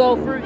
go through